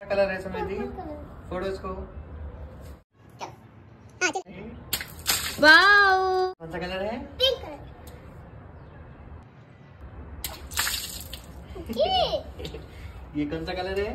Colour है समझी photo इसको वाओ। कौन सा कलर है? Pink colour. ये कौन सा कलर है?